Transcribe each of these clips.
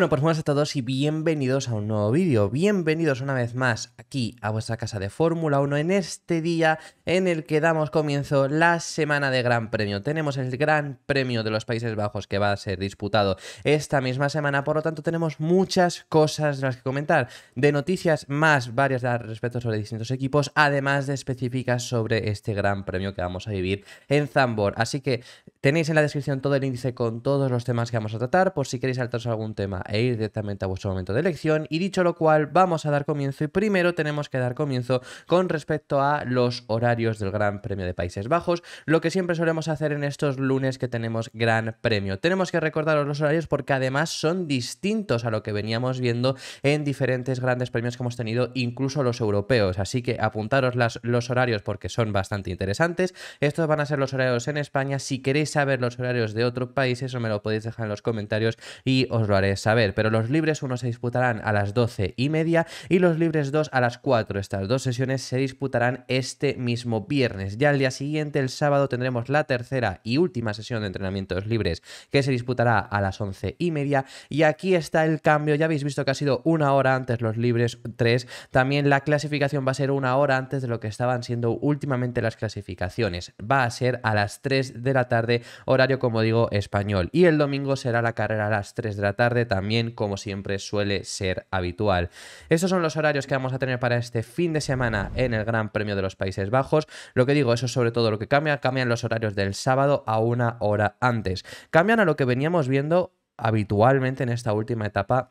Bueno, pues buenas a todos y bienvenidos a un nuevo vídeo. Bienvenidos una vez más aquí a vuestra casa de Fórmula 1 en este día en el que damos comienzo la semana de Gran Premio. Tenemos el Gran Premio de los Países Bajos que va a ser disputado esta misma semana, por lo tanto tenemos muchas cosas de las que comentar, de noticias más varias respecto sobre distintos equipos, además de específicas sobre este Gran Premio que vamos a vivir en Zambor. Así que tenéis en la descripción todo el índice con todos los temas que vamos a tratar, por si queréis saltaros algún tema e ir directamente a vuestro momento de elección. Y dicho lo cual, vamos a dar comienzo y primero tenemos que dar comienzo con respecto a los horarios del Gran Premio de Países Bajos, lo que siempre solemos hacer en estos lunes que tenemos Gran Premio. Tenemos que recordaros los horarios porque además son distintos a lo que veníamos viendo en diferentes grandes premios que hemos tenido, incluso los europeos. Así que apuntaros los horarios porque son bastante interesantes. Estos van a ser los horarios en España. Si queréis saber los horarios de otros países, eso me lo podéis dejar en los comentarios y os lo haré saber pero los libres 1 se disputarán a las 12 y media y los libres 2 a las 4. Estas dos sesiones se disputarán este mismo viernes. Ya al día siguiente, el sábado, tendremos la tercera y última sesión de entrenamientos libres que se disputará a las 11 y media. Y aquí está el cambio, ya habéis visto que ha sido una hora antes los libres 3. También la clasificación va a ser una hora antes de lo que estaban siendo últimamente las clasificaciones. Va a ser a las 3 de la tarde, horario como digo español. Y el domingo será la carrera a las 3 de la tarde, también como siempre suele ser habitual. Estos son los horarios que vamos a tener para este fin de semana en el Gran Premio de los Países Bajos. Lo que digo, eso es sobre todo lo que cambia, cambian los horarios del sábado a una hora antes. Cambian a lo que veníamos viendo habitualmente en esta última etapa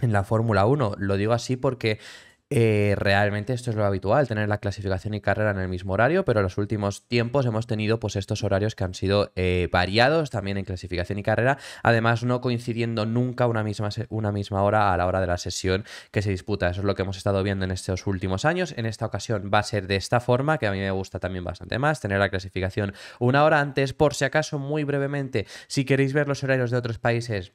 en la Fórmula 1. Lo digo así porque eh, realmente esto es lo habitual, tener la clasificación y carrera en el mismo horario, pero en los últimos tiempos hemos tenido pues estos horarios que han sido eh, variados también en clasificación y carrera, además no coincidiendo nunca una misma, una misma hora a la hora de la sesión que se disputa. Eso es lo que hemos estado viendo en estos últimos años. En esta ocasión va a ser de esta forma, que a mí me gusta también bastante más, tener la clasificación una hora antes, por si acaso muy brevemente, si queréis ver los horarios de otros países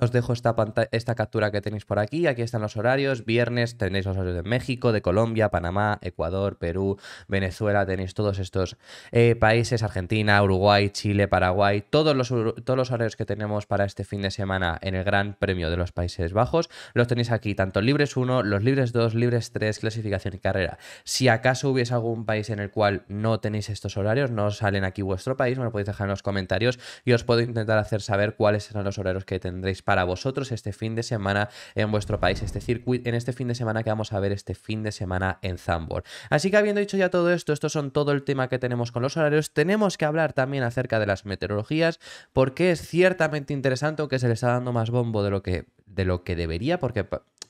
os dejo esta, esta captura que tenéis por aquí. Aquí están los horarios. Viernes tenéis los horarios de México, de Colombia, Panamá, Ecuador, Perú, Venezuela. Tenéis todos estos eh, países, Argentina, Uruguay, Chile, Paraguay. Todos los, todos los horarios que tenemos para este fin de semana en el Gran Premio de los Países Bajos los tenéis aquí. Tanto libres 1, los libres 2, libres 3, clasificación y carrera. Si acaso hubiese algún país en el cual no tenéis estos horarios, no salen aquí vuestro país, me lo podéis dejar en los comentarios y os puedo intentar hacer saber cuáles serán los horarios que tendréis para vosotros este fin de semana en vuestro país, este circuito, en este fin de semana que vamos a ver este fin de semana en Zambor. Así que habiendo dicho ya todo esto, estos son todo el tema que tenemos con los horarios, tenemos que hablar también acerca de las meteorologías, porque es ciertamente interesante, aunque se le está dando más bombo de lo que, de lo que debería, porque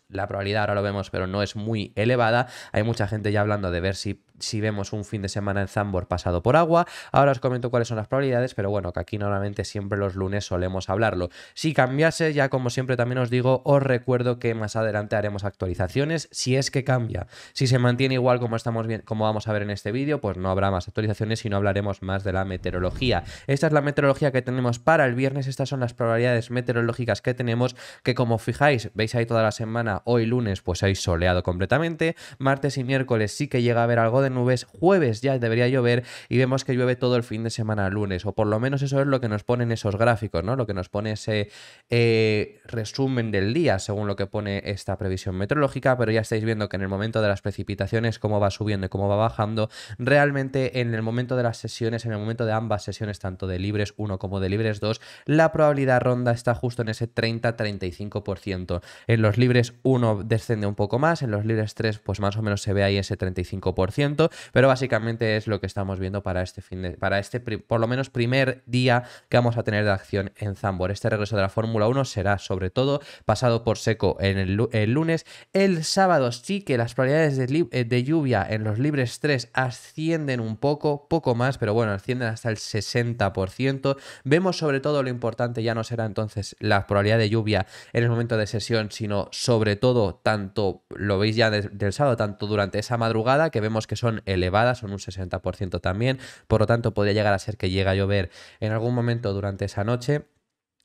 la probabilidad ahora lo vemos, pero no es muy elevada. Hay mucha gente ya hablando de ver si si vemos un fin de semana en Zambor pasado por agua. Ahora os comento cuáles son las probabilidades, pero bueno, que aquí normalmente siempre los lunes solemos hablarlo. Si cambiase, ya como siempre también os digo, os recuerdo que más adelante haremos actualizaciones. Si es que cambia, si se mantiene igual como estamos bien, como vamos a ver en este vídeo, pues no habrá más actualizaciones y no hablaremos más de la meteorología. Esta es la meteorología que tenemos para el viernes. Estas son las probabilidades meteorológicas que tenemos, que como fijáis, veis ahí toda la semana, hoy lunes, pues hay soleado completamente. Martes y miércoles sí que llega a haber algo de nubes, jueves ya debería llover y vemos que llueve todo el fin de semana lunes, o por lo menos eso es lo que nos ponen esos gráficos, ¿no? Lo que nos pone ese eh, resumen del día, según lo que pone esta previsión meteorológica, pero ya estáis viendo que en el momento de las precipitaciones, cómo va subiendo y cómo va bajando, realmente en el momento de las sesiones, en el momento de ambas sesiones, tanto de libres 1 como de libres 2, la probabilidad ronda está justo en ese 30-35%. En los libres 1 desciende un poco más, en los libres 3 pues más o menos se ve ahí ese 35%, pero básicamente es lo que estamos viendo para este fin de, para este por lo menos primer día que vamos a tener de acción en Zambor. Este regreso de la Fórmula 1 será sobre todo pasado por seco en el, lunes. El sábado sí que las probabilidades de, de, lluvia en los libres 3 ascienden un poco, poco más, pero bueno, ascienden hasta el 60%. Vemos sobre todo lo importante ya no será entonces la probabilidad de lluvia en el momento de sesión, sino sobre todo tanto, lo veis ya del sábado, tanto durante esa madrugada que vemos que son elevadas, son un 60% también, por lo tanto podría llegar a ser que llegue a llover en algún momento durante esa noche.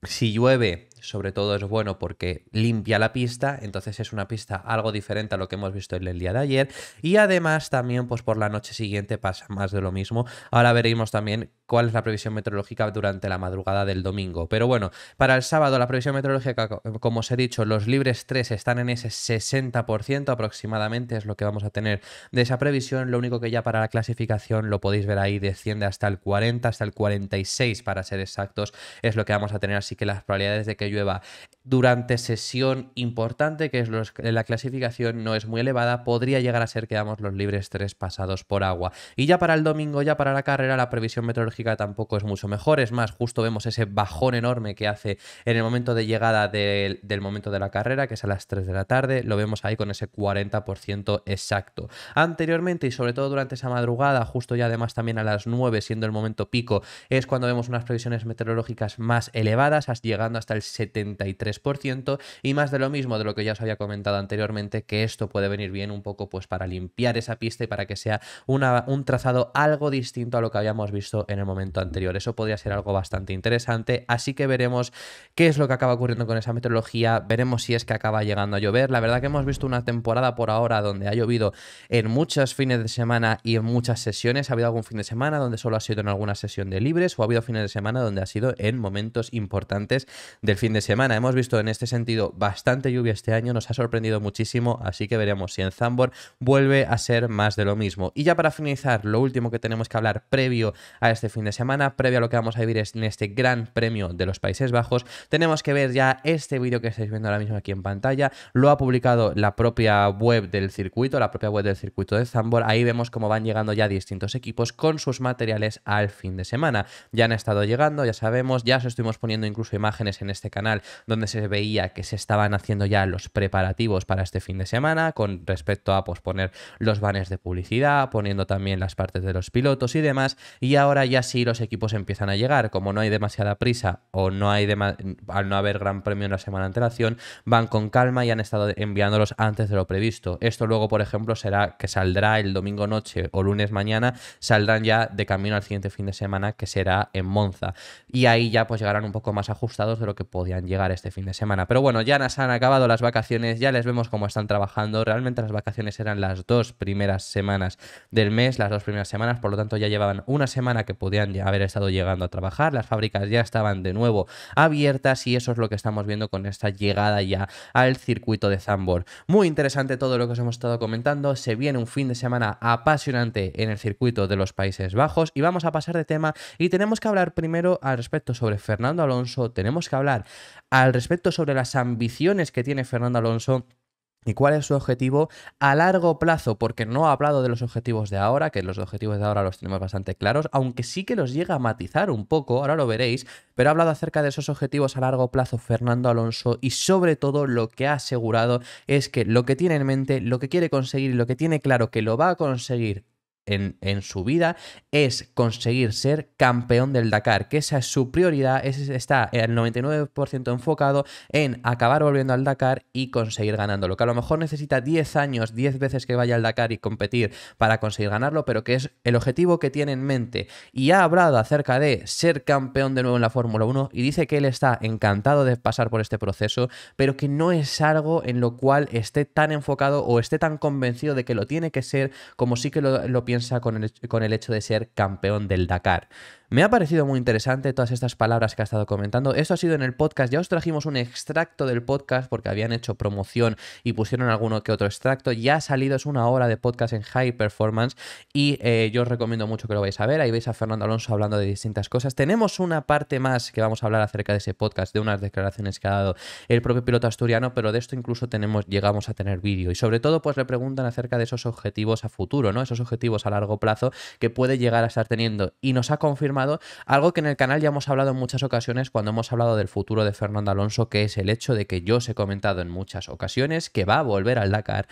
Si llueve, sobre todo es bueno porque limpia la pista, entonces es una pista algo diferente a lo que hemos visto en el día de ayer y además también pues por la noche siguiente pasa más de lo mismo. Ahora veremos también cuál es la previsión meteorológica durante la madrugada del domingo. Pero bueno, para el sábado la previsión meteorológica, como os he dicho, los libres 3 están en ese 60% aproximadamente, es lo que vamos a tener de esa previsión. Lo único que ya para la clasificación lo podéis ver ahí, desciende hasta el 40, hasta el 46 para ser exactos, es lo que vamos a tener. Así que las probabilidades de que llueva durante sesión importante, que es la clasificación, no es muy elevada, podría llegar a ser que damos los libres 3 pasados por agua. Y ya para el domingo, ya para la carrera, la previsión meteorológica tampoco es mucho mejor. Es más, justo vemos ese bajón enorme que hace en el momento de llegada del momento de la carrera, que es a las 3 de la tarde. Lo vemos ahí con ese 40% exacto. Anteriormente y sobre todo durante esa madrugada, justo ya además también a las 9, siendo el momento pico, es cuando vemos unas previsiones meteorológicas más elevadas, llegando hasta el 73% y más de lo mismo de lo que ya os había comentado anteriormente, que esto puede venir bien un poco pues para limpiar esa pista y para que sea una, un trazado algo distinto a lo que habíamos visto en el momento anterior. Eso podría ser algo bastante interesante, así que veremos qué es lo que acaba ocurriendo con esa meteorología, veremos si es que acaba llegando a llover. La verdad que hemos visto una temporada por ahora donde ha llovido en muchos fines de semana y en muchas sesiones. Ha habido algún fin de semana donde solo ha sido en alguna sesión de libres o ha habido fines de semana donde ha sido en momentos importantes del fin de semana. Hemos visto en este sentido bastante lluvia este año, nos ha sorprendido muchísimo, así que veremos si en Zambor vuelve a ser más de lo mismo. Y ya para finalizar, lo último que tenemos que hablar previo a este fin de semana, previo a lo que vamos a vivir en este Gran Premio de los Países Bajos, tenemos que ver ya este vídeo que estáis viendo ahora mismo aquí en pantalla. Lo ha publicado la propia web del circuito, la propia web del circuito de Zambor. Ahí vemos cómo van llegando ya distintos equipos con sus materiales al fin de semana. Ya han estado llegando, ya sabemos, ya os estuvimos poniendo incluso imágenes en este canal donde se veía que se estaban haciendo ya los preparativos para este fin de semana con respecto a pues, poner los banners de publicidad, poniendo también las partes de los pilotos y demás. Y ahora ya sí los equipos empiezan a llegar, como no hay demasiada prisa o no hay al no haber gran premio en la semana de antelación, van con calma y han estado enviándolos antes de lo previsto. Esto luego, por ejemplo, será que saldrá el domingo noche o lunes mañana, saldrán ya de camino al siguiente fin de semana que será en Monza. Y ahí ya pues llegarán un poco más ajustados de lo que podían llegar este fin de semana. Pero bueno, ya nos han acabado las vacaciones, ya les vemos cómo están trabajando. Realmente las vacaciones eran las dos primeras semanas del mes, las dos primeras semanas, por lo tanto ya llevaban una semana que podían haber estado llegando a trabajar, las fábricas ya estaban de nuevo abiertas y eso es lo que estamos viendo con esta llegada ya al circuito de Zambor. Muy interesante todo lo que os hemos estado comentando, se viene un fin de semana apasionante en el circuito de los Países Bajos y vamos a pasar de tema y tenemos que hablar primero al respecto sobre Fernando Alonso, tenemos que hablar al respecto sobre las ambiciones que tiene Fernando Alonso ¿Y cuál es su objetivo a largo plazo? Porque no ha hablado de los objetivos de ahora, que los objetivos de ahora los tenemos bastante claros, aunque sí que los llega a matizar un poco, ahora lo veréis, pero ha hablado acerca de esos objetivos a largo plazo Fernando Alonso y sobre todo lo que ha asegurado es que lo que tiene en mente, lo que quiere conseguir y lo que tiene claro que lo va a conseguir en, su vida es conseguir ser campeón del Dakar, que esa es su prioridad, está el 99% enfocado en acabar volviendo al Dakar y conseguir ganándolo, que a lo mejor necesita 10 años, 10 veces que vaya al Dakar y competir para conseguir ganarlo, pero que es el objetivo que tiene en mente y ha hablado acerca de ser campeón de nuevo en la Fórmula 1 y dice que él está encantado de pasar por este proceso, pero que no es algo en lo cual esté tan enfocado o esté tan convencido de que lo tiene que ser como sí que lo piensa con el, con el hecho de ser campeón del Dakar. Me ha parecido muy interesante todas estas palabras que ha estado comentando. Esto ha sido en el podcast. Ya os trajimos un extracto del podcast porque habían hecho promoción y pusieron alguno que otro extracto. Ya ha salido, es una hora de podcast en High Performance y eh, yo os recomiendo mucho que lo vais a ver. Ahí veis a Fernando Alonso hablando de distintas cosas. Tenemos una parte más que vamos a hablar acerca de ese podcast, de unas declaraciones que ha dado el propio piloto asturiano, pero de esto incluso tenemos, llegamos a tener vídeo. Y sobre todo, pues le preguntan acerca de esos objetivos a futuro, ¿no? Esos objetivos a largo plazo que puede llegar a estar teniendo. Y nos ha confirmado algo que en el canal ya hemos hablado en muchas ocasiones cuando hemos hablado del futuro de Fernando Alonso, que es el hecho de que yo os he comentado en muchas ocasiones que va a volver al Dakar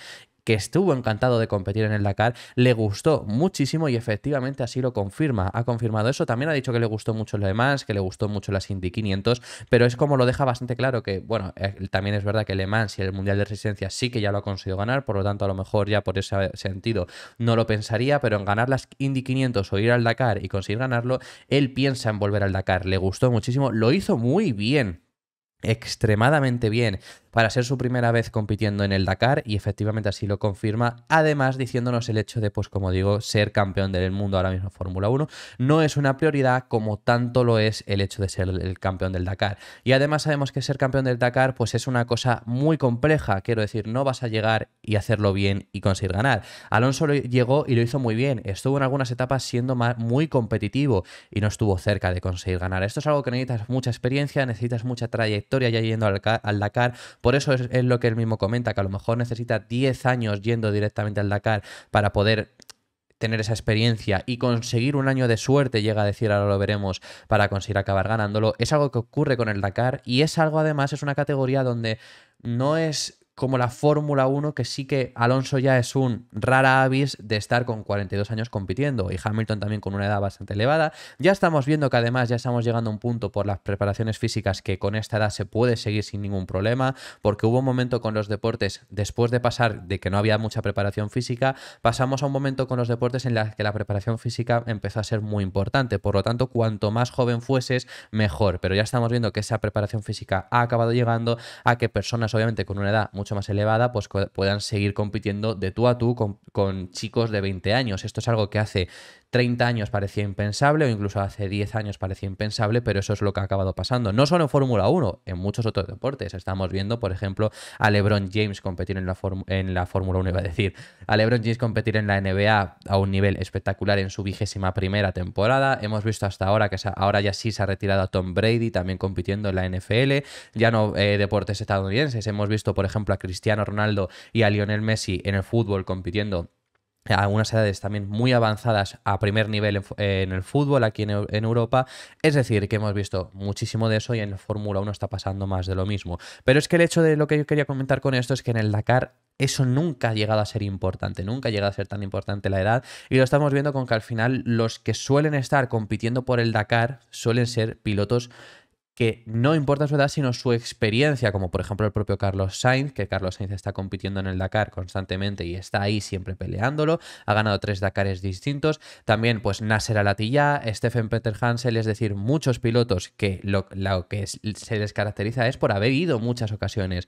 que estuvo encantado de competir en el Dakar, le gustó muchísimo y efectivamente así lo confirma. Ha confirmado eso. También ha dicho que le gustó mucho lo demás, que le gustó mucho las Indy 500, pero es como lo deja bastante claro que, bueno, eh, también es verdad que Le Mans y el Mundial de Resistencia sí que ya lo ha conseguido ganar, por lo tanto, a lo mejor ya por ese sentido no lo pensaría, pero en ganar las Indy 500 o ir al Dakar y conseguir ganarlo, él piensa en volver al Dakar. Le gustó muchísimo, lo hizo muy bien extremadamente bien para ser su primera vez compitiendo en el Dakar y efectivamente así lo confirma, además diciéndonos el hecho de, pues como digo, ser campeón del mundo ahora mismo Fórmula 1 no es una prioridad como tanto lo es el hecho de ser el campeón del Dakar. Y además sabemos que ser campeón del Dakar pues es una cosa muy compleja, quiero decir, no vas a llegar y hacerlo bien y conseguir ganar. Alonso llegó y lo hizo muy bien, estuvo en algunas etapas siendo muy competitivo y no estuvo cerca de conseguir ganar. Esto es algo que necesitas mucha experiencia, necesitas mucha trayectoria ya yendo al, al Dakar por eso es, lo que él mismo comenta, que a lo mejor necesita 10 años yendo directamente al Dakar para poder tener esa experiencia y conseguir un año de suerte, llega a decir, ahora lo veremos, para conseguir acabar ganándolo, es algo que ocurre con el Dakar y es algo además, es una categoría donde no es como la Fórmula 1, que sí que Alonso ya es un rara avis de estar con 42 años compitiendo y Hamilton también con una edad bastante elevada. Ya estamos viendo que además ya estamos llegando a un punto por las preparaciones físicas que con esta edad se puede seguir sin ningún problema, porque hubo un momento con los deportes, después de pasar de que no había mucha preparación física, pasamos a un momento con los deportes en el que la preparación física empezó a ser muy importante. Por lo tanto, cuanto más joven fueses, mejor. Pero ya estamos viendo que esa preparación física ha acabado llegando a que personas, obviamente, con una edad mucho más elevada, pues puedan seguir compitiendo de tú a tú con, chicos de 20 años. Esto es algo que hace 30 años parecía impensable o incluso hace 10 años parecía impensable, pero eso es lo que ha acabado pasando. No solo en Fórmula 1, en muchos otros deportes. Estamos viendo, por ejemplo, a LeBron James competir en la, Fórmula 1, iba a decir, a LeBron James competir en la NBA a un nivel espectacular en su vigésima primera temporada. Hemos visto hasta ahora que ahora ya sí se ha retirado a Tom Brady también compitiendo en la NFL, ya no eh, deportes estadounidenses. Hemos visto, por ejemplo, a Cristiano Ronaldo y a Lionel Messi en el fútbol compitiendo a algunas edades también muy avanzadas a primer nivel en, el fútbol aquí en, en, Europa. Es decir, que hemos visto muchísimo de eso y en la Fórmula 1 está pasando más de lo mismo. Pero es que el hecho de lo que yo quería comentar con esto es que en el Dakar eso nunca ha llegado a ser importante, nunca ha llegado a ser tan importante la edad y lo estamos viendo con que al final los que suelen estar compitiendo por el Dakar suelen ser pilotos que no importa su edad, sino su experiencia, como por ejemplo el propio Carlos Sainz, que Carlos Sainz está compitiendo en el Dakar constantemente y está ahí siempre peleándolo, ha ganado tres Dakares distintos, también pues Nasser Alatilla, Stephen Peter Hansel, es decir, muchos pilotos que lo, lo que se les caracteriza es por haber ido muchas ocasiones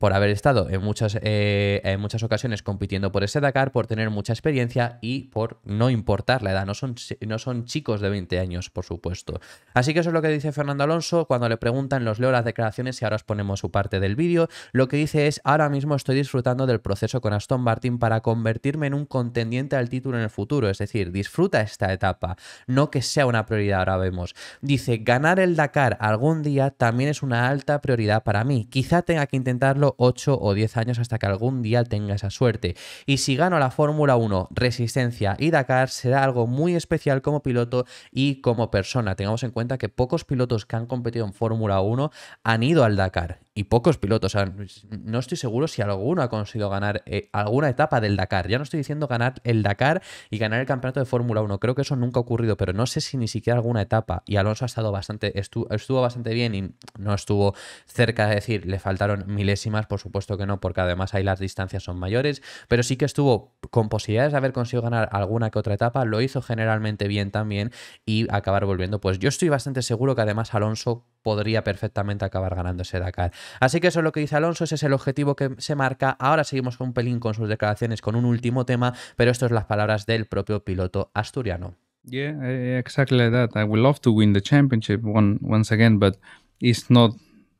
por haber estado en muchas, eh, en muchas ocasiones compitiendo por ese Dakar, por tener mucha experiencia y por no importar la edad. No son, no son chicos de 20 años, por supuesto. Así que eso es lo que dice Fernando Alonso cuando le preguntan, los leo las declaraciones y ahora os ponemos su parte del vídeo. Lo que dice es, ahora mismo estoy disfrutando del proceso con Aston Martin para convertirme en un contendiente al título en el futuro. Es decir, disfruta esta etapa, no que sea una prioridad, ahora vemos. Dice, ganar el Dakar algún día también es una alta prioridad para mí. Quizá tenga que intentarlo 8 o 10 años hasta que algún día tenga esa suerte. Y si gano la Fórmula 1, Resistencia y Dakar, será algo muy especial como piloto y como persona. Tengamos en cuenta que pocos pilotos que han competido en Fórmula 1 han ido al Dakar y pocos pilotos. no estoy seguro si alguno ha conseguido ganar eh, alguna etapa del Dakar. Ya no estoy diciendo ganar el Dakar y ganar el campeonato de Fórmula 1. Creo que eso nunca ha ocurrido, pero no sé si ni siquiera alguna etapa. Y Alonso ha estado bastante, estuvo, bastante bien y no estuvo cerca de decir, le faltaron milésimas, por supuesto que no, porque además ahí las distancias son mayores, pero sí que estuvo con posibilidades de haber conseguido ganar alguna que otra etapa, lo hizo generalmente bien también y acabar volviendo. Pues yo estoy bastante seguro que además Alonso podría perfectamente acabar ganando ese Dakar. Así que eso es lo que dice Alonso, ese es el objetivo que se marca. Ahora seguimos un pelín con sus declaraciones, con un último tema, pero esto es las palabras del propio piloto asturiano. Yeah, eh, exactly like that. I would love to win the championship one, once again, but it's not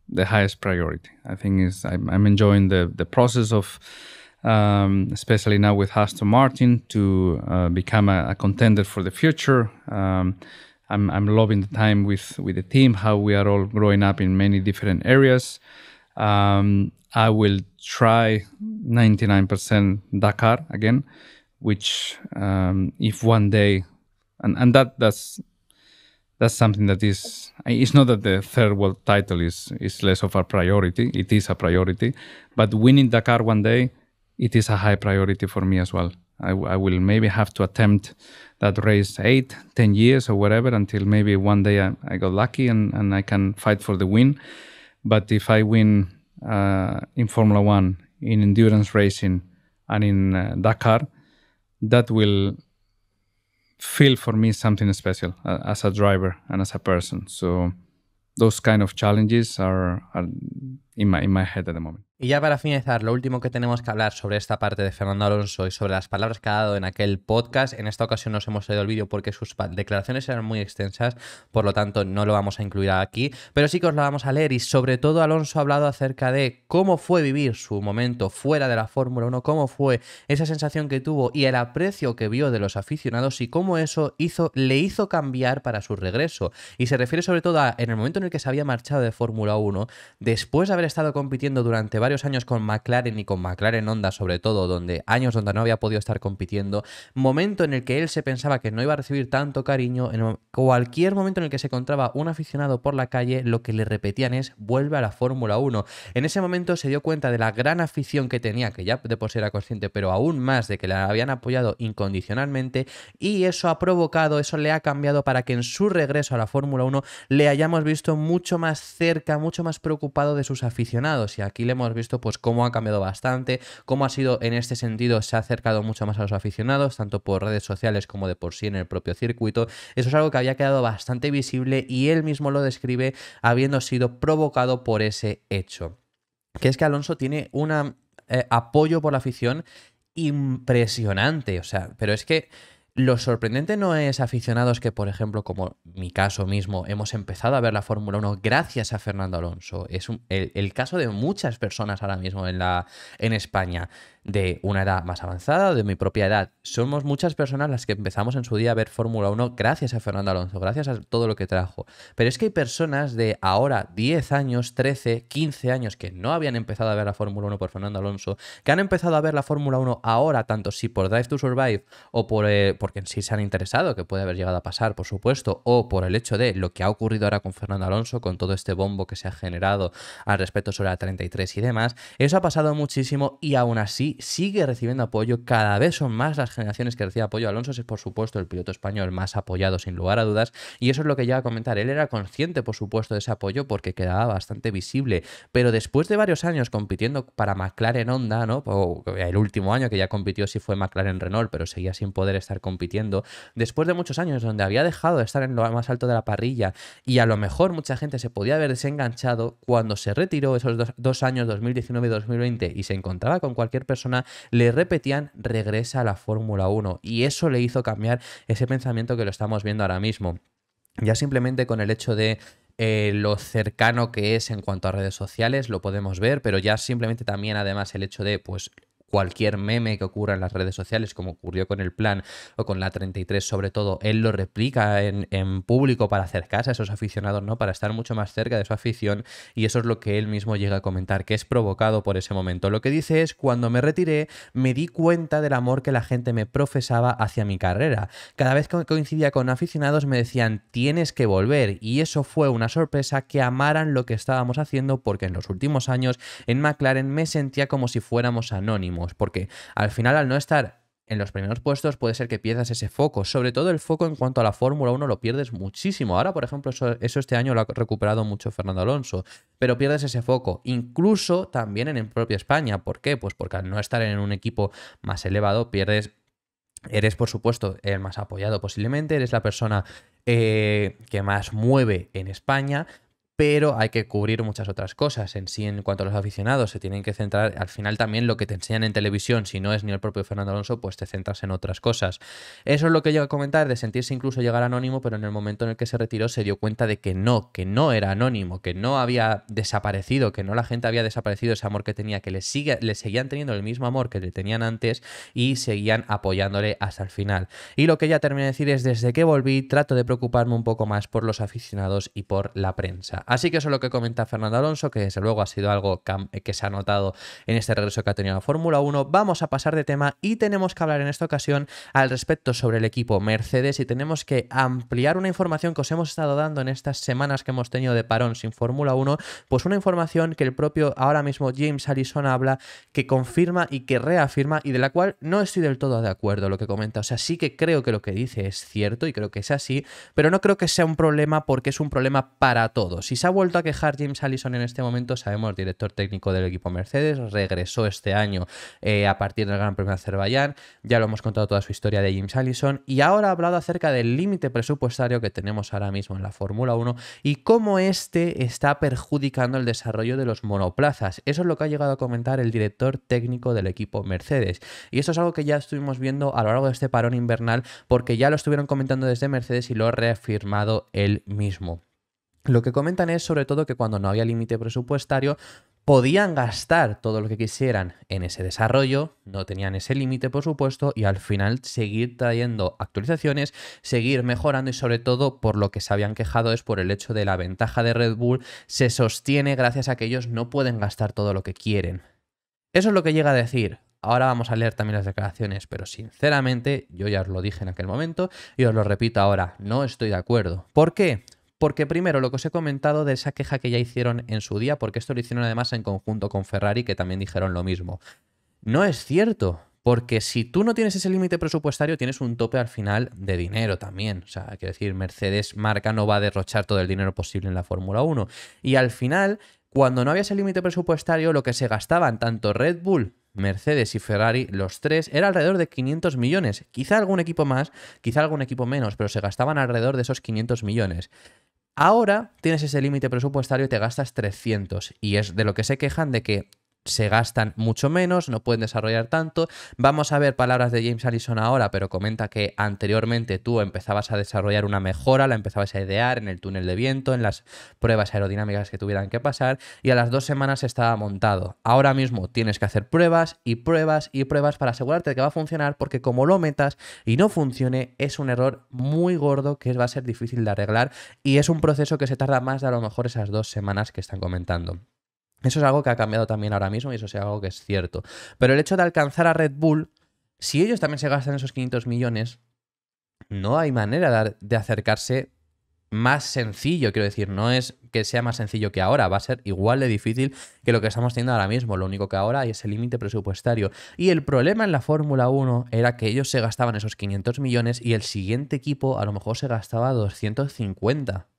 the highest priority. I think is I'm, I'm enjoying the the process of, um, especially now with Aston Martin, to uh, become a, a, contender for the future. Um, I'm, I'm loving the time with, with the team, how we are all growing up in many different areas. Um, I will try 99% Dakar again, which um, if one day, and, and that that's that's something that is it's not that the third world title is is less of a priority it is a priority but winning dakar one day it is a high priority for me as well I, I, will maybe have to attempt that race eight, ten years or whatever until maybe one day I, I got lucky and, and I can fight for the win. But if I win uh, in Formula One, in endurance racing, and in uh, Dakar, that will feel for me something special uh, as a driver and as a person. So those kind of challenges are, are in my in my head at the moment. Y ya para finalizar, lo último que tenemos que hablar sobre esta parte de Fernando Alonso y sobre las palabras que ha dado en aquel podcast. En esta ocasión nos hemos leído el vídeo porque sus declaraciones eran muy extensas, por lo tanto no lo vamos a incluir aquí, pero sí que os lo vamos a leer y sobre todo Alonso ha hablado acerca de cómo fue vivir su momento fuera de la Fórmula 1, cómo fue esa sensación que tuvo y el aprecio que vio de los aficionados y cómo eso le hizo cambiar para su regreso. Y se refiere sobre todo a en el momento en el que se había marchado de Fórmula 1, después de haber estado compitiendo durante años con McLaren y con McLaren Honda sobre todo, donde años donde no había podido estar compitiendo, momento en el que él se pensaba que no iba a recibir tanto cariño, en cualquier momento en el que se encontraba un aficionado por la calle, lo que le repetían es vuelve a la Fórmula 1. En ese momento se dio cuenta de la gran afición que tenía, que ya de por sí era consciente, pero aún más de que le habían apoyado incondicionalmente y eso ha provocado, eso le ha cambiado para que en su regreso a la Fórmula 1 le hayamos visto mucho más cerca, mucho más preocupado de sus aficionados y aquí le hemos visto pues cómo ha cambiado bastante, cómo ha sido en este sentido, se ha acercado mucho más a los aficionados, tanto por redes sociales como de por sí en el propio circuito. Eso es algo que había quedado bastante visible y él mismo lo describe habiendo sido provocado por ese hecho. Que es que Alonso tiene un eh, apoyo por la afición impresionante, o sea, pero es que lo sorprendente no es aficionados que, por ejemplo, como mi caso mismo, hemos empezado a ver la Fórmula 1 gracias a Fernando Alonso. Es el, el, caso de muchas personas ahora mismo en, la, en España de una edad más avanzada, de mi propia edad. Somos muchas personas las que empezamos en su día a ver Fórmula 1 gracias a Fernando Alonso, gracias a todo lo que trajo. Pero es que hay personas de ahora 10 años, 13, 15 años que no habían empezado a ver la Fórmula 1 por Fernando Alonso, que han empezado a ver la Fórmula 1 ahora, tanto si por Drive to Survive o por, eh, porque en sí se han interesado, que puede haber llegado a pasar, por supuesto, o por el hecho de lo que ha ocurrido ahora con Fernando Alonso, con todo este bombo que se ha generado al respecto sobre la 33 y demás. Eso ha pasado muchísimo y aún así sigue recibiendo apoyo. Cada vez son más las generaciones que reciben apoyo. Alonso es, por supuesto, el piloto español más apoyado, sin lugar a dudas. Y eso es lo que llega a comentar. Él era consciente, por supuesto, de ese apoyo porque quedaba bastante visible. Pero después de varios años compitiendo para McLaren Honda, ¿no? el último año que ya compitió sí fue McLaren Renault, pero seguía sin poder estar compitiendo. Después de muchos años donde había dejado de estar en lo más alto de la parrilla y a lo mejor mucha gente se podía haber desenganchado cuando se retiró esos dos, dos años, 2019 y 2020, y se encontraba con cualquier persona le repetían regresa a la Fórmula 1 y eso le hizo cambiar ese pensamiento que lo estamos viendo ahora mismo. Ya simplemente con el hecho de eh, lo cercano que es en cuanto a redes sociales, lo podemos ver, pero ya simplemente también además el hecho de, pues, cualquier meme que ocurra en las redes sociales, como ocurrió con el plan o con la 33 sobre todo, él lo replica en, público para acercarse a esos aficionados, ¿no? Para estar mucho más cerca de su afición y eso es lo que él mismo llega a comentar, que es provocado por ese momento. Lo que dice es, cuando me retiré, me di cuenta del amor que la gente me profesaba hacia mi carrera. Cada vez que coincidía con aficionados me decían, tienes que volver y eso fue una sorpresa que amaran lo que estábamos haciendo porque en los últimos años en McLaren me sentía como si fuéramos anónimos porque al final al no estar en los primeros puestos puede ser que pierdas ese foco, sobre todo el foco en cuanto a la Fórmula 1 lo pierdes muchísimo. Ahora, por ejemplo, eso, este año lo ha recuperado mucho Fernando Alonso, pero pierdes ese foco, incluso también en el propio España. ¿Por qué? Pues porque al no estar en un equipo más elevado pierdes Eres, por supuesto, el más apoyado posiblemente, eres la persona eh, que más mueve en España, pero hay que cubrir muchas otras cosas. En sí, en cuanto a los aficionados, se tienen que centrar, al final también lo que te enseñan en televisión, si no es ni el propio Fernando Alonso, pues te centras en otras cosas. Eso es lo que llega a comentar, de sentirse incluso llegar anónimo, pero en el momento en el que se retiró se dio cuenta de que no, que no era anónimo, que no había desaparecido, que no la gente había desaparecido ese amor que tenía, que le, sigue, le seguían teniendo el mismo amor que le tenían antes y seguían apoyándole hasta el final. Y lo que ella termina de decir es, desde que volví, trato de preocuparme un poco más por los aficionados y por la prensa. Así que eso es lo que comenta Fernando Alonso, que desde luego ha sido algo que se ha notado en este regreso que ha tenido la Fórmula 1. Vamos a pasar de tema y tenemos que hablar en esta ocasión al respecto sobre el equipo Mercedes y tenemos que ampliar una información que os hemos estado dando en estas semanas que hemos tenido de parón sin Fórmula 1, pues una información que el propio ahora mismo James Allison habla, que confirma y que reafirma y de la cual no estoy del todo de acuerdo lo que comenta. O sea, sí que creo que lo que dice es cierto y creo que es así, pero no creo que sea un problema porque es un problema para todos. Se ha vuelto a quejar James Allison en este momento, sabemos, director técnico del equipo Mercedes, regresó este año eh, a partir del Gran Premio de Azerbaiyán, ya lo hemos contado toda su historia de James Allison, y ahora ha hablado acerca del límite presupuestario que tenemos ahora mismo en la Fórmula 1 y cómo este está perjudicando el desarrollo de los monoplazas. Eso es lo que ha llegado a comentar el director técnico del equipo Mercedes. Y eso es algo que ya estuvimos viendo a lo largo de este parón invernal porque ya lo estuvieron comentando desde Mercedes y lo ha reafirmado él mismo. Lo que comentan es sobre todo que cuando no había límite presupuestario podían gastar todo lo que quisieran en ese desarrollo, no tenían ese límite por supuesto y al final seguir trayendo actualizaciones, seguir mejorando y sobre todo por lo que se habían quejado es por el hecho de la ventaja de Red Bull se sostiene gracias a que ellos no pueden gastar todo lo que quieren. Eso es lo que llega a decir. Ahora vamos a leer también las declaraciones, pero sinceramente yo ya os lo dije en aquel momento y os lo repito ahora, no estoy de acuerdo. ¿Por qué? Porque primero, lo que os he comentado de esa queja que ya hicieron en su día, porque esto lo hicieron además en conjunto con Ferrari, que también dijeron lo mismo. No es cierto, porque si tú no tienes ese límite presupuestario, tienes un tope al final de dinero también. O sea, quiero decir, Mercedes marca no va a derrochar todo el dinero posible en la Fórmula 1. Y al final, cuando no había ese límite presupuestario, lo que se gastaban tanto Red Bull, Mercedes y Ferrari, los tres, era alrededor de 500 millones. Quizá algún equipo más, quizá algún equipo menos, pero se gastaban alrededor de esos 500 millones. Ahora tienes ese límite presupuestario y te gastas 300. Y es de lo que se quejan de que se gastan mucho menos, no pueden desarrollar tanto. Vamos a ver palabras de James Allison ahora, pero comenta que anteriormente tú empezabas a desarrollar una mejora, la empezabas a idear en el túnel de viento, en las pruebas aerodinámicas que tuvieran que pasar, y a las dos semanas estaba montado. Ahora mismo tienes que hacer pruebas y pruebas y pruebas para asegurarte de que va a funcionar, porque como lo metas y no funcione, es un error muy gordo que va a ser difícil de arreglar y es un proceso que se tarda más de a lo mejor esas dos semanas que están comentando. Eso es algo que ha cambiado también ahora mismo y eso es algo que es cierto. Pero el hecho de alcanzar a Red Bull, si ellos también se gastan esos 500 millones, no hay manera de acercarse más sencillo, quiero decir, no es que sea más sencillo que ahora, va a ser igual de difícil que lo que estamos teniendo ahora mismo, lo único que ahora hay es el límite presupuestario. Y el problema en la Fórmula 1 era que ellos se gastaban esos 500 millones y el siguiente equipo a lo mejor se gastaba 250.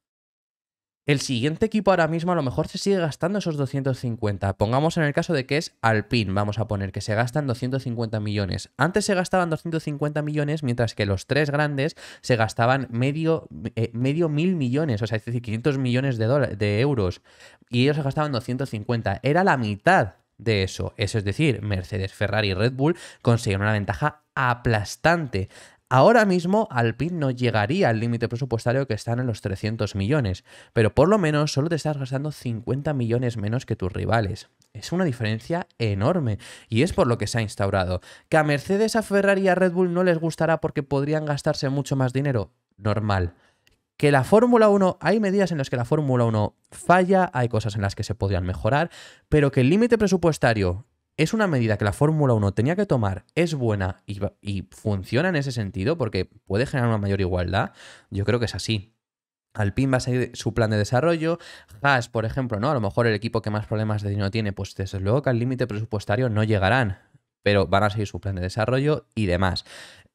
El siguiente equipo ahora mismo a lo mejor se sigue gastando esos 250. Pongamos en el caso de que es Alpine, vamos a poner que se gastan 250 millones. Antes se gastaban 250 millones, mientras que los tres grandes se gastaban medio, eh, medio mil millones, o sea, es decir, 500 millones de, de euros. Y ellos se gastaban 250. Era la mitad de eso. Eso es decir, Mercedes, Ferrari y Red Bull consiguieron una ventaja aplastante. Ahora mismo Alpine no llegaría al límite presupuestario que están en los 300 millones, pero por lo menos solo te estás gastando 50 millones menos que tus rivales. Es una diferencia enorme y es por lo que se ha instaurado. ¿Que a Mercedes, a Ferrari y a Red Bull no les gustará porque podrían gastarse mucho más dinero? Normal. Que la Fórmula 1, hay medidas en las que la Fórmula 1 falla, hay cosas en las que se podrían mejorar, pero que el límite presupuestario es una medida que la Fórmula 1 tenía que tomar, es buena y, funciona en ese sentido porque puede generar una mayor igualdad, yo creo que es así. Alpine va a seguir su plan de desarrollo. Haas, por ejemplo, ¿no? A lo mejor el equipo que más problemas de dinero tiene, pues desde luego que al límite presupuestario no llegarán, pero van a seguir su plan de desarrollo y demás.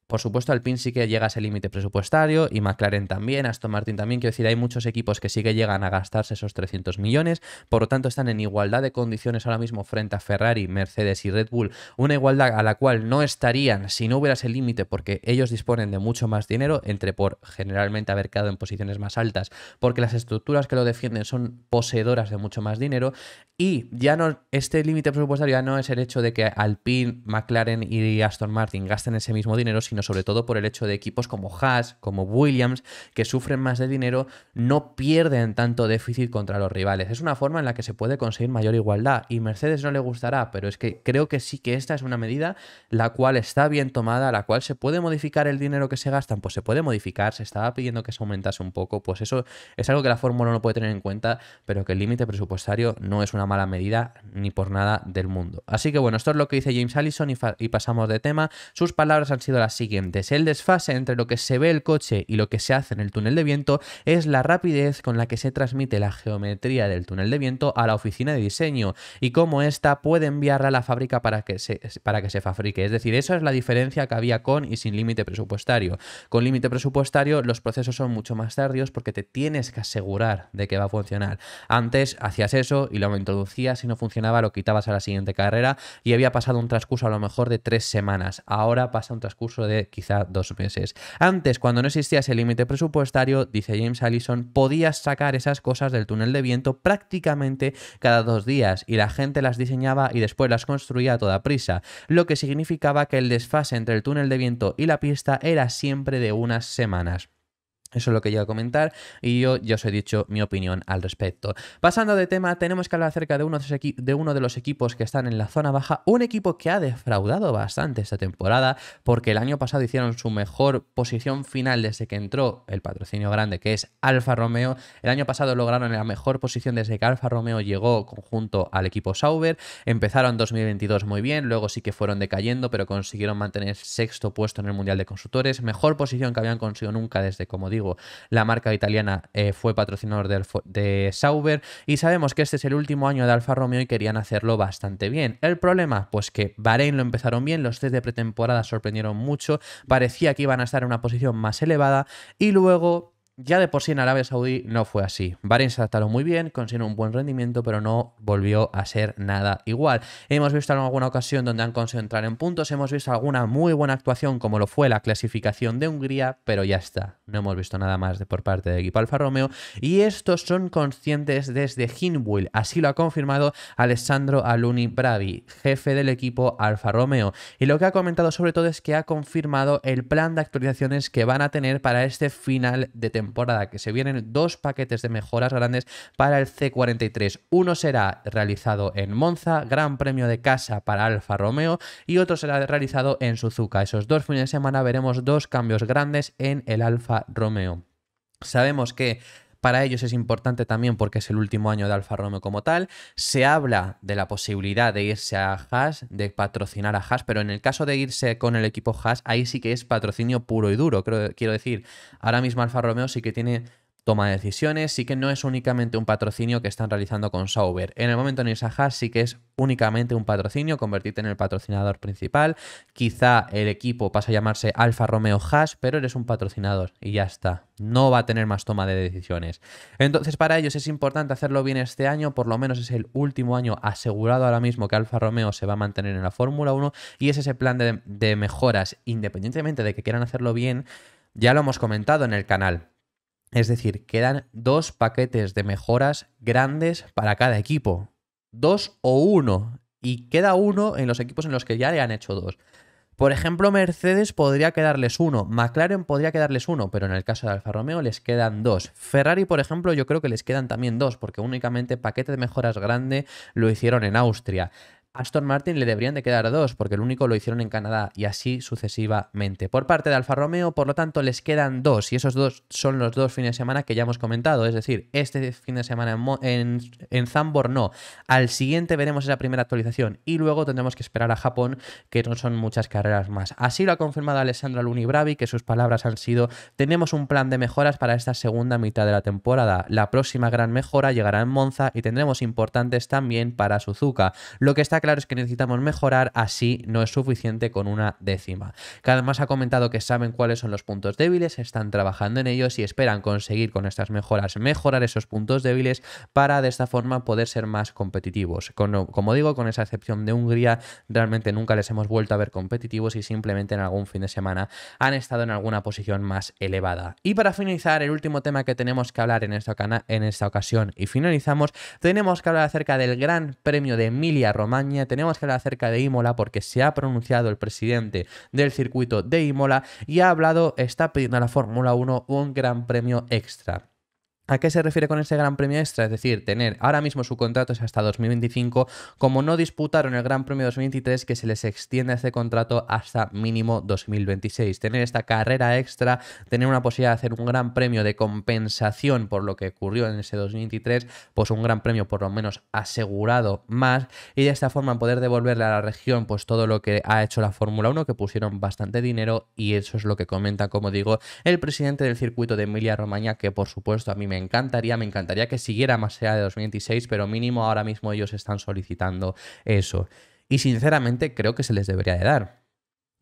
Por supuesto, Alpine sí que llega a ese límite presupuestario y McLaren también, Aston Martin también. Quiero decir, hay muchos equipos que sí que llegan a gastarse esos 300 millones, por lo tanto están en igualdad de condiciones ahora mismo frente a Ferrari, Mercedes y Red Bull. Una igualdad a la cual no estarían si no hubiera ese límite porque ellos disponen de mucho más dinero, entre por generalmente haber quedado en posiciones más altas, porque las estructuras que lo defienden son poseedoras de mucho más dinero. Y ya no, este límite presupuestario ya no es el hecho de que Alpine, McLaren y Aston Martin gasten ese mismo dinero, sino sobre todo por el hecho de equipos como Haas, como Williams, que sufren más de dinero, no pierden tanto déficit contra los rivales. Es una forma en la que se puede conseguir mayor igualdad y Mercedes no le gustará, pero es que creo que sí que esta es una medida la cual está bien tomada, la cual se puede modificar el dinero que se gastan, pues se puede modificar, se estaba pidiendo que se aumentase un poco, pues eso es algo que la Fórmula no puede tener en cuenta, pero que el límite presupuestario no es una mala medida ni por nada del mundo. Así que bueno, esto es lo que dice James Allison y, y pasamos de tema. Sus palabras han sido las siguientes El desfase entre lo que se ve el coche y lo que se hace en el túnel de viento es la rapidez con la que se transmite la geometría del túnel de viento a la oficina de diseño y cómo ésta puede enviarla a la fábrica para que, se, para que se fabrique. Es decir, eso es la diferencia que había con y sin límite presupuestario. Con límite presupuestario los procesos son mucho más tardíos porque te tienes que asegurar de que va a funcionar. Antes hacías eso y lo introducías, si no funcionaba lo quitabas a la siguiente carrera y había pasado un transcurso a lo mejor de tres semanas. Ahora pasa un transcurso de quizá dos meses. Antes, cuando no existía ese límite presupuestario, dice James Allison, podías sacar esas cosas del túnel de viento prácticamente cada dos días y la gente las diseñaba y después las construía a toda prisa, lo que significaba que el desfase entre el túnel de viento y la pista era siempre de unas semanas. Eso es lo que yo a comentar y yo ya os he dicho mi opinión al respecto. Pasando de tema, tenemos que hablar acerca de uno de, los equipos que están en la zona baja, un equipo que ha defraudado bastante esta temporada porque el año pasado hicieron su mejor posición final desde que entró el patrocinio grande que es Alfa Romeo. El año pasado lograron la mejor posición desde que Alfa Romeo llegó conjunto al equipo Sauber. Empezaron 2022 muy bien, luego sí que fueron decayendo, pero consiguieron mantener sexto puesto en el Mundial de Constructores, mejor posición que habían conseguido nunca desde, como digo, la marca italiana eh, fue patrocinador de, de, Sauber y sabemos que este es el último año de Alfa Romeo y querían hacerlo bastante bien. El problema, pues que Bahrein lo empezaron bien, los test de pretemporada sorprendieron mucho, parecía que iban a estar en una posición más elevada y luego ya de por sí en Arabia Saudí no fue así. Bahrein se adaptaron muy bien, consiguieron un buen rendimiento, pero no volvió a ser nada igual. Hemos visto alguna ocasión donde han conseguido en puntos, hemos visto alguna muy buena actuación como lo fue la clasificación de Hungría, pero ya está. No hemos visto nada más de por parte del equipo Alfa Romeo y estos son conscientes desde Hinwil. Así lo ha confirmado Alessandro Aluni Bravi, jefe del equipo Alfa Romeo. Y lo que ha comentado sobre todo es que ha confirmado el plan de actualizaciones que van a tener para este final de temporada temporada, que se vienen dos paquetes de mejoras grandes para el C43. Uno será realizado en Monza, Gran Premio de Casa para Alfa Romeo, y otro será realizado en Suzuka. Esos dos fines de semana veremos dos cambios grandes en el Alfa Romeo. Sabemos que para ellos es importante también porque es el último año de Alfa Romeo como tal. Se habla de la posibilidad de irse a Haas, de patrocinar a Haas, pero en el caso de irse con el equipo Haas, ahí sí que es patrocinio puro y duro. quiero decir, ahora mismo Alfa Romeo sí que tiene toma de decisiones, sí que no es únicamente un patrocinio que están realizando con Sauber. En el momento en Haas sí que es únicamente un patrocinio, convertirte en el patrocinador principal. Quizá el equipo pasa a llamarse Alfa Romeo Haas, pero eres un patrocinador y ya está. No va a tener más toma de decisiones. Entonces, para ellos es importante hacerlo bien este año, por lo menos es el último año asegurado ahora mismo que Alfa Romeo se va a mantener en la Fórmula 1 y es ese plan de mejoras, independientemente de que quieran hacerlo bien. Ya lo hemos comentado en el canal es decir, quedan dos paquetes de mejoras grandes para cada equipo. Dos o uno. Y queda uno en los equipos en los que ya le han hecho dos. Por ejemplo, Mercedes podría quedarles uno, McLaren podría quedarles uno, pero en el caso de Alfa Romeo les quedan dos. Ferrari, por ejemplo, yo creo que les quedan también dos, porque únicamente paquete de mejoras grande lo hicieron en Austria. Aston Martin le deberían de quedar dos, porque el único lo hicieron en Canadá y así sucesivamente. Por parte de Alfa Romeo, por lo tanto, les quedan dos y esos dos son los dos fines de semana que ya hemos comentado. Es decir, este fin de semana en, en, Zambor no. Al siguiente veremos esa primera actualización y luego tendremos que esperar a Japón, que no son muchas carreras más. Así lo ha confirmado Alessandro Luni Bravi, que sus palabras han sido: tenemos un plan de mejoras para esta segunda mitad de la temporada. La próxima gran mejora llegará en Monza y tendremos importantes también para Suzuka. Lo que está es que necesitamos mejorar, así no es suficiente con una décima. Que además ha comentado que saben cuáles son los puntos débiles, están trabajando en ellos y esperan conseguir con estas mejoras mejorar esos puntos débiles para de esta forma poder ser más competitivos. como digo, con esa excepción de Hungría, realmente nunca les hemos vuelto a ver competitivos y simplemente en algún fin de semana han estado en alguna posición más elevada. Y para finalizar, el último tema que tenemos que hablar en esta, en esta ocasión y finalizamos, tenemos que hablar acerca del Gran Premio de Emilia Romagna tenemos que hablar acerca de Imola porque se ha pronunciado el presidente del circuito de Imola y ha hablado, está pidiendo a la Fórmula 1 un gran premio extra. ¿A qué se refiere con ese gran premio extra? Es decir, tener ahora mismo su contrato es hasta 2025, como no disputaron el Gran Premio 2023, que se les extiende este contrato hasta mínimo 2026. Tener esta carrera extra, tener una posibilidad de hacer un gran premio de compensación por lo que ocurrió en ese 2023, pues un gran premio por lo menos asegurado más, y de esta forma poder devolverle a la región pues todo lo que ha hecho la Fórmula 1, que pusieron bastante dinero, y eso es lo que comenta, como digo, el presidente del circuito de Emilia Romagna, que por supuesto a mí me me encantaría, me encantaría que siguiera más allá de 2026, pero mínimo ahora mismo ellos están solicitando eso. Y sinceramente creo que se les debería de dar.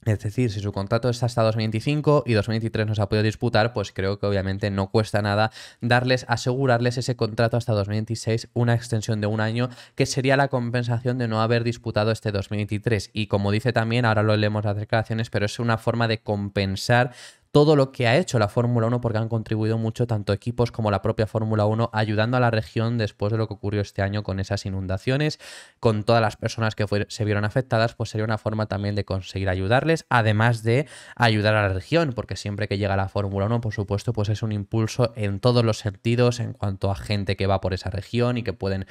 Es decir, si su contrato está hasta 2025 y 2023 no se ha podido disputar, pues creo que obviamente no cuesta nada darles, asegurarles ese contrato hasta 2026, una extensión de un año, que sería la compensación de no haber disputado este 2023. Y como dice también, ahora lo leemos las declaraciones, pero es una forma de compensar todo lo que ha hecho la Fórmula 1 porque han contribuido mucho tanto equipos como la propia Fórmula 1 ayudando a la región después de lo que ocurrió este año con esas inundaciones, con todas las personas que se vieron afectadas, pues sería una forma también de conseguir ayudarles, además de ayudar a la región, porque siempre que llega la Fórmula 1, por supuesto, pues es un impulso en todos los sentidos en cuanto a gente que va por esa región y que pueden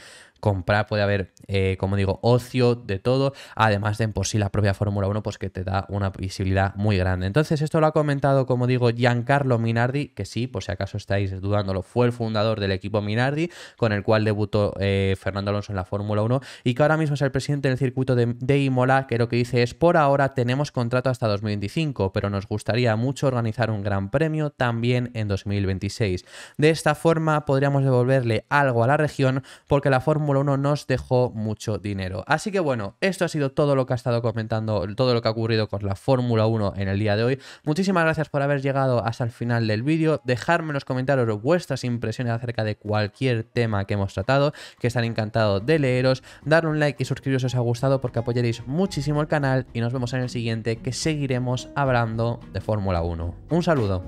comprar, puede haber, eh, como digo, ocio, de todo, además de en por sí la propia Fórmula 1, pues que te da una visibilidad muy grande. Entonces, esto lo ha comentado, como digo, Giancarlo Minardi, que sí, por si acaso estáis dudándolo, fue el fundador del equipo Minardi, con el cual debutó eh, Fernando Alonso en la Fórmula 1, y que ahora mismo es el presidente del circuito de, de Imola, que lo que dice es, por ahora tenemos contrato hasta 2025, pero nos gustaría mucho organizar un gran premio también en 2026. De esta forma podríamos devolverle algo a la región, porque la Fórmula 1 nos dejó mucho dinero. Así que bueno, esto ha sido todo lo que ha estado comentando, todo lo que ha ocurrido con la Fórmula 1 en el día de hoy. Muchísimas gracias por haber llegado hasta el final del vídeo. Dejadme en los comentarios vuestras impresiones acerca de cualquier tema que hemos tratado, que estaré encantado de leeros. Dar un like y suscribiros si os ha gustado porque apoyaréis muchísimo el canal y nos vemos en el siguiente que seguiremos hablando de Fórmula 1. Un saludo.